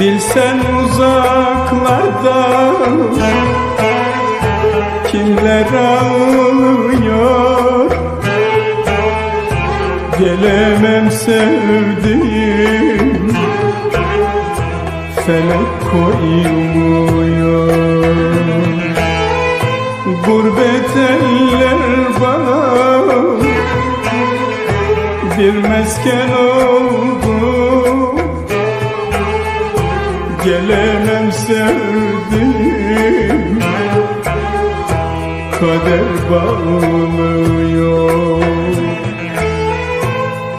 Bilsen uzaklarda kimler ağlıyor? Gelemem sevdiğim felek koymuyor Gurbet eller bana bir mesken oldu Gelemem sevdiğim Kader bağlıyor.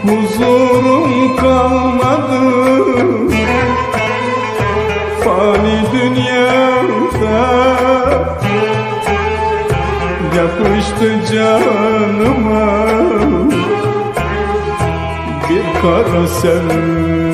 Huzurum kalmadı. Fani dünyada Yapıştı canıma. Bir kara sevda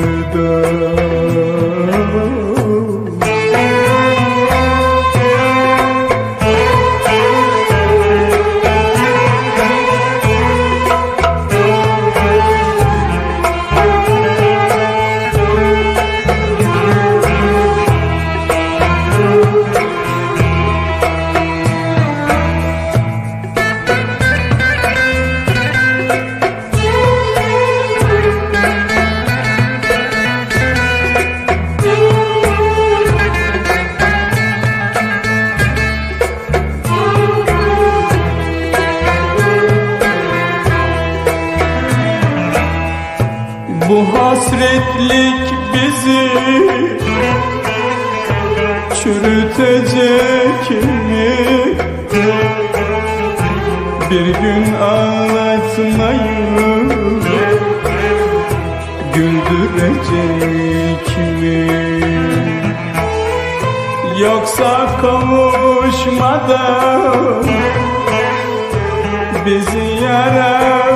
Bu hasretlik bizi çürütecek mi? Bir gün ağlatmayı güldürecek mi? Yoksa kavuşmadan bizi yaradan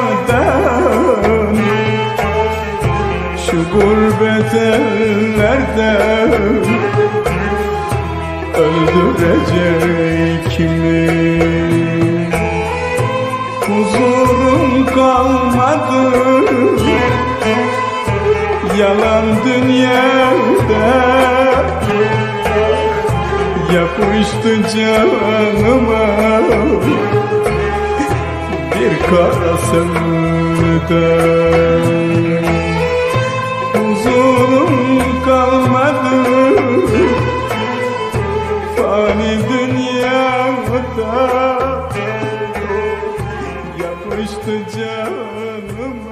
şu gurbet ellerde. Öldürecek mi? Huzurum kalmadı. Yalan dünyada. Yapıştı canıma. Bir kara sevda Fani dünyada Yapıştı canıma